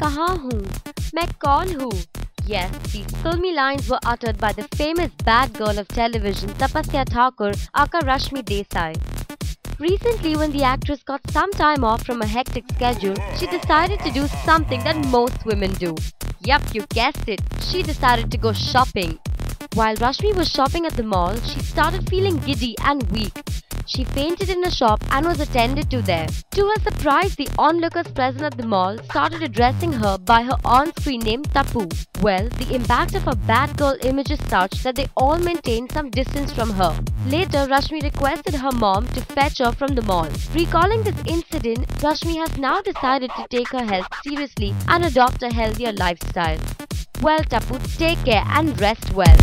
kahan hu? मैं कौन हूँ? Yes, these filmy lines were uttered by the famous bad girl of television Tapasya Thakur, aka Rashmi Desai. Recently, when the actress got some time off from a hectic schedule, she decided to do something that most women do. Yup, you guessed it. She decided to go shopping. While Rashmi was shopping at the mall, she started feeling giddy and weak. She fainted in a shop and was attended to there. To her surprise, the onlookers present at the mall started addressing her by her on-screen name Tapu. Well, the impact of her bad girl image is such that they all maintained some distance from her. Later, Rashmi requested her mom to fetch her from the mall. Recalling this incident, Rashmi has now decided to take her health seriously and adopt a healthier lifestyle. Well, Tapu, take care and rest well.